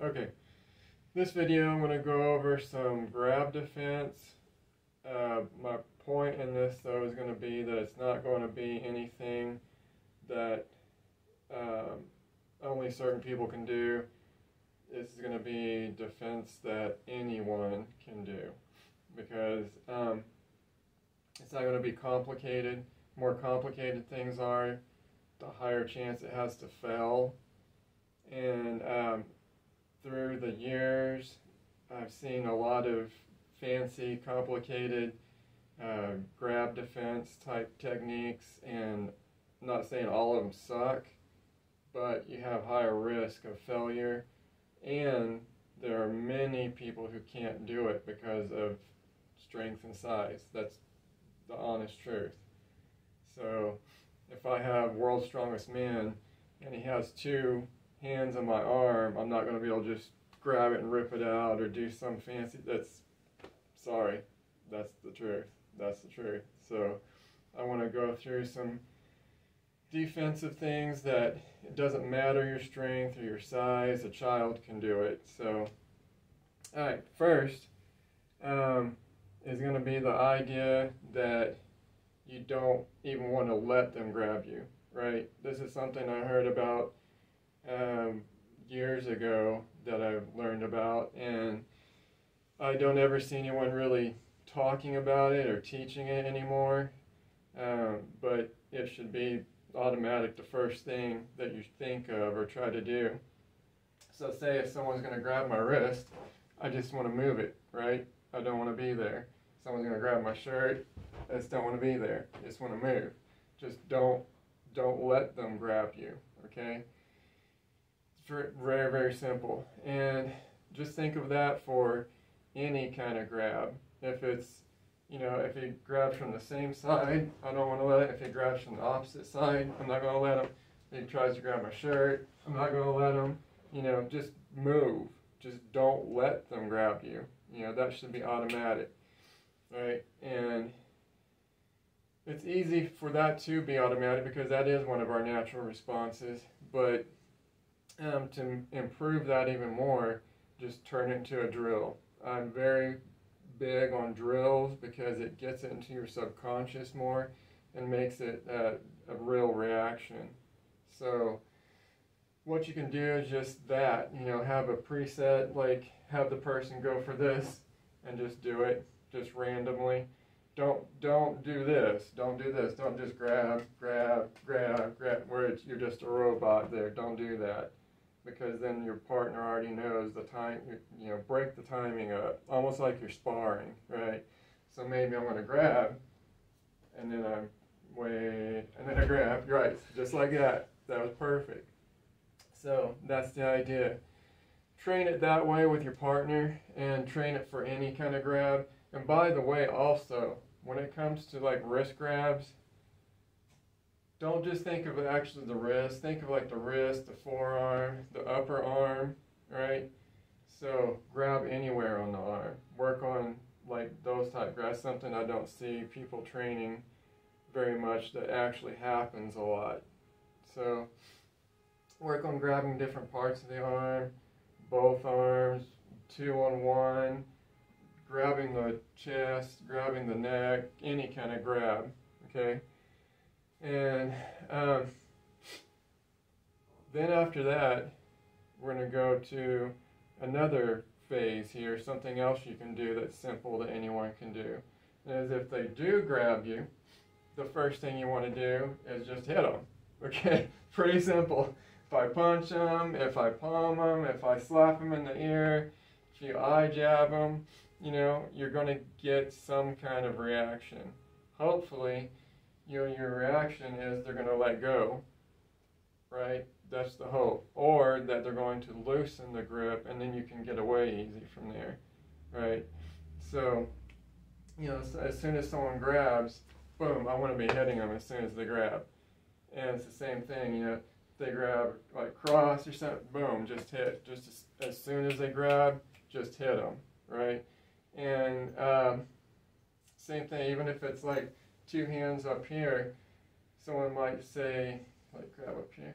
Okay, this video I'm going to go over some grab defense. Uh, my point in this though is going to be that it's not going to be anything that um, only certain people can do. This is going to be defense that anyone can do because um, it's not going to be complicated. More complicated things are, the higher chance it has to fail. And um, through the years, I've seen a lot of fancy, complicated uh, grab defense type techniques, and I'm not saying all of them suck, but you have higher risk of failure, and there are many people who can't do it because of strength and size. That's the honest truth. So, if I have world's strongest man and he has two hands on my arm, I'm not going to be able to just grab it and rip it out or do some fancy. That's sorry, that's the truth. That's the truth. So I want to go through some defensive things that it doesn't matter your strength or your size, a child can do it. So, all right, first um, is going to be the idea that you don't even want to let them grab you, right? This is something I heard about um, years ago that I've learned about, and I don't ever see anyone really talking about it or teaching it anymore. Um, but it should be automatic, the first thing that you think of or try to do. So, say if someone's going to grab my wrist, I just want to move it, right? I don't want to be there. Someone's going to grab my shirt, I just don't want to be there. I just want to move. Just don't don't let them grab you, okay? Very, very simple. And just think of that for any kind of grab. If it's, you know, if he grabs from the same side, I don't want to let it. If he grabs from the opposite side, I'm not going to let him. If he tries to grab my shirt, I'm not going to let him. You know, just move. Just don't let them grab you. You know, that should be automatic, right? And it's easy for that to be automatic because that is one of our natural responses. But um, to improve that even more, just turn it into a drill. I'm very big on drills because it gets into your subconscious more and makes it uh, a real reaction. So what you can do is just that, you know, have a preset, like have the person go for this and just do it just randomly. Don't don't do this. Don't do this. Don't just grab, grab, grab, grab where you're just a robot there. Don't do that because then your partner already knows the time, you know, break the timing up, almost like you're sparring, right? So maybe I'm going to grab, and then I'm and then I grab, right, just like that. That was perfect. So that's the idea. Train it that way with your partner and train it for any kind of grab. And by the way, also, when it comes to like wrist grabs, don't just think of actually the wrist. Think of like the wrist, the forearm, the upper arm, right? So grab anywhere on the arm. Work on like those type grabs. Something I don't see people training very much that actually happens a lot. So work on grabbing different parts of the arm, both arms, two on one, grabbing the chest, grabbing the neck, any kind of grab, okay? And um, then after that, we're going to go to another phase here, something else you can do that's simple that anyone can do. Is if they do grab you, the first thing you want to do is just hit them. Okay, pretty simple. If I punch them, if I palm them, if I slap them in the ear, if you eye jab them, you know, you're going to get some kind of reaction. Hopefully, you know, your reaction is they're going to let go, right? That's the hope. Or that they're going to loosen the grip and then you can get away easy from there, right? So, you know, as soon as someone grabs, boom, I want to be hitting them as soon as they grab. And it's the same thing, you know, they grab like cross or something, boom, just hit. Just as, as soon as they grab, just hit them, right? And um, same thing, even if it's like two hands up here, someone might say, like grab up here,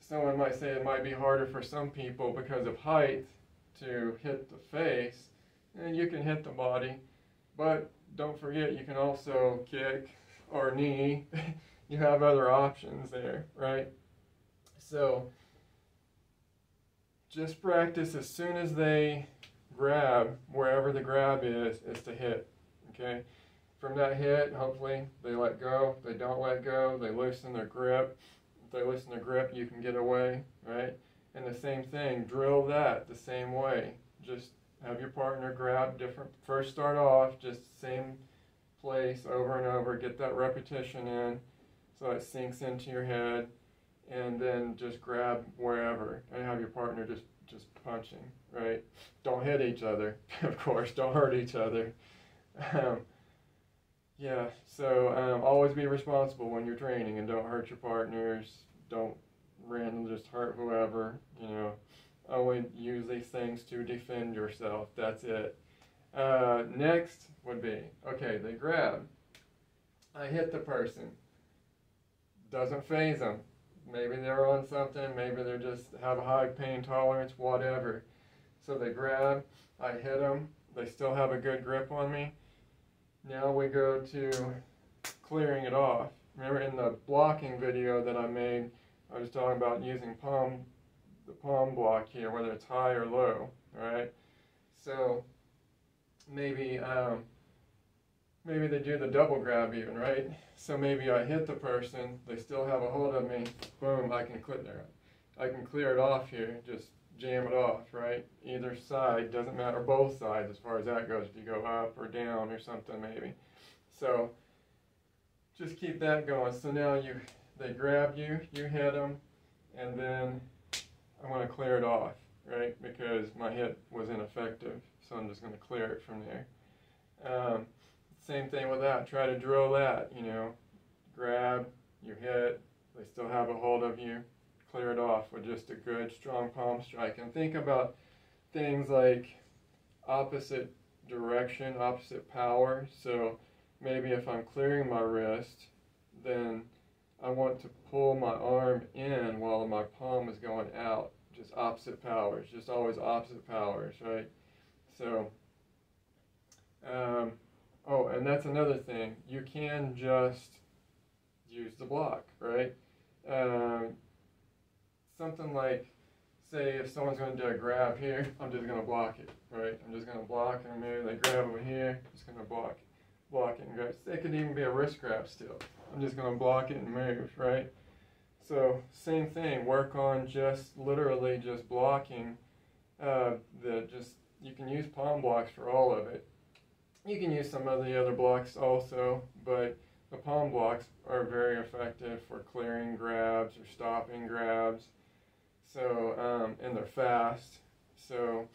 someone might say it might be harder for some people because of height to hit the face, and you can hit the body, but don't forget you can also kick or knee. you have other options there, right? So just practice as soon as they grab, wherever the grab is, is to hit, okay? From that hit, hopefully they let go. If they don't let go, they loosen their grip. If they loosen their grip, you can get away, right? And the same thing, drill that the same way. Just have your partner grab different, first start off, just same place over and over, get that repetition in so it sinks into your head, and then just grab wherever and have your partner just, just punching, right? Don't hit each other, of course, don't hurt each other. Um, yeah, so um, always be responsible when you're training and don't hurt your partners. Don't randomly just hurt whoever, you know. Only use these things to defend yourself. That's it. Uh, next would be okay, they grab. I hit the person. Doesn't phase them. Maybe they're on something, maybe they just have a high pain tolerance, whatever. So they grab, I hit them, they still have a good grip on me. Now we go to clearing it off. Remember in the blocking video that I made, I was talking about using palm, the palm block here, whether it's high or low, right? So maybe, um, maybe they do the double grab even, right? So maybe I hit the person, they still have a hold of me, boom, I can clear I can clear it off here, just jam it off, right? Either side, doesn't matter, both sides as far as that goes, if you go up or down or something maybe. So just keep that going. So now you, they grab you, you hit them, and then I want to clear it off, right? Because my hit was ineffective, so I'm just going to clear it from there. Um, same thing with that. Try to drill that, you know, grab, you hit, they still have a hold of you, clear it off with just a good strong palm strike. And think about things like opposite direction, opposite power. So maybe if I'm clearing my wrist, then I want to pull my arm in while my palm is going out. Just opposite powers, just always opposite powers, right? So, um, oh, and that's another thing. You can just use the block, right? Um, something like, say, if someone's going to do a grab here, I'm just going to block it, right? I'm just going to block and maybe they grab over here, just going to block it, block it and grab. It could even be a wrist grab still. I'm just going to block it and move, right? So same thing, work on just literally just blocking uh, the just, you can use palm blocks for all of it. You can use some of the other blocks also, but the palm blocks are very effective for clearing grabs or stopping grabs. So, um, and they're fast. So,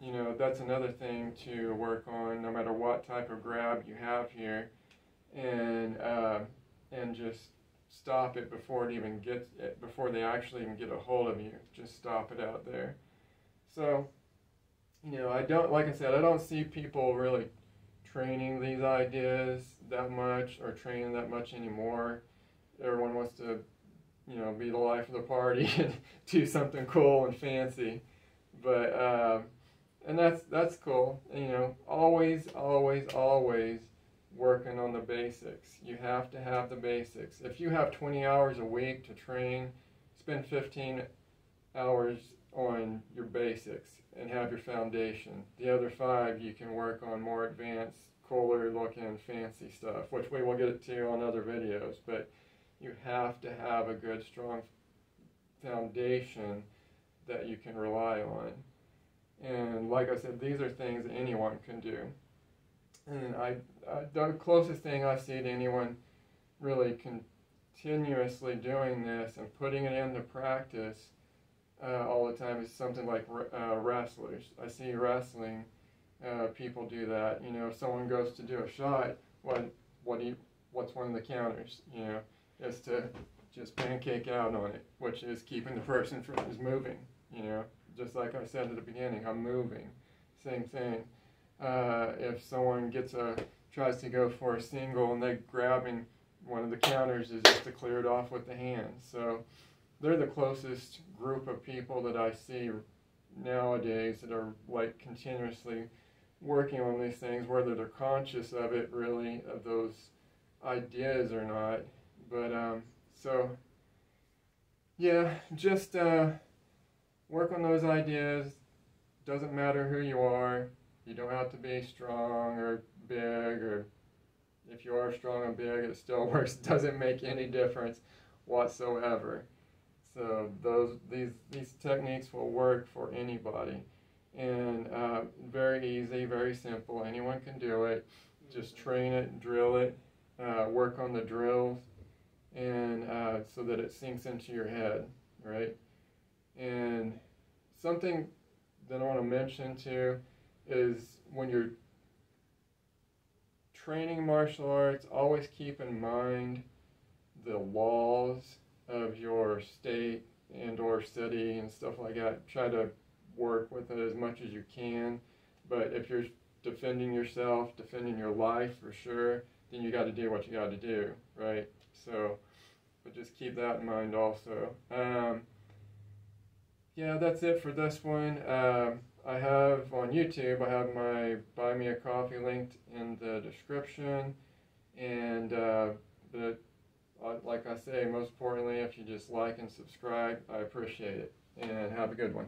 you know, that's another thing to work on no matter what type of grab you have here. And, uh, and just stop it before it even gets, it, before they actually even get a hold of you. Just stop it out there. So, you know, I don't, like I said, I don't see people really training these ideas that much or training that much anymore. Everyone wants to, you know, be the life of the party and do something cool and fancy. But uh, and that's that's cool. You know, always, always, always working on the basics. You have to have the basics. If you have 20 hours a week to train, spend 15 hours on your basics and have your foundation. The other five you can work on more advanced cooler looking fancy stuff, which we will get to on other videos, but you have to have a good strong foundation that you can rely on. And like I said, these are things that anyone can do. And I, the closest thing I see to anyone really continuously doing this and putting it into practice uh, all the time is something like uh, wrestlers. I see wrestling uh, people do that. You know, if someone goes to do a shot, what what do you, what's one of the counters? You know, is to just pancake out on it, which is keeping the person from is moving. You know, just like I said at the beginning, I'm moving. Same thing. Uh, if someone gets a tries to go for a single and they're grabbing one of the counters is just to clear it off with the hand. So they're the closest group of people that I see nowadays that are like continuously working on these things, whether they're conscious of it really, of those ideas or not. But um, so, yeah, just uh, work on those ideas. Doesn't matter who you are. You don't have to be strong or big, or if you are strong and big, it still works. Doesn't make any difference whatsoever. So those these these techniques will work for anybody, and uh, very easy, very simple. Anyone can do it. Just train it, drill it, uh, work on the drills, and uh, so that it sinks into your head, right? And something that I want to mention too is when you're training martial arts, always keep in mind the laws of your state and or city and stuff like that. Try to work with it as much as you can. But if you're defending yourself, defending your life for sure, then you got to do what you got to do, right? So, but just keep that in mind also. Um, yeah, that's it for this one. Um, I have on YouTube, I have my Buy Me a Coffee linked in the description. And, uh, but uh, like I say, most importantly, if you just like and subscribe, I appreciate it. And have a good one.